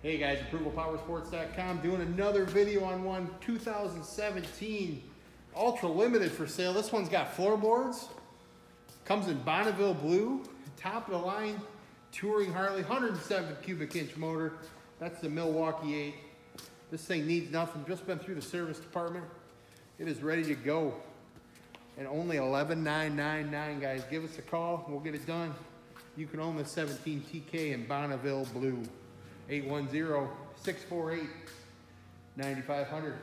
Hey guys, ApprovalPowersports.com doing another video on one 2017 Ultra Limited for sale. This one's got floorboards, comes in Bonneville blue, top of the line touring Harley, 107 cubic inch motor. That's the Milwaukee 8. This thing needs nothing, just been through the service department. It is ready to go. And only 11999 guys. Give us a call, we'll get it done. You can own the 17 TK in Bonneville blue. 810-648-9500.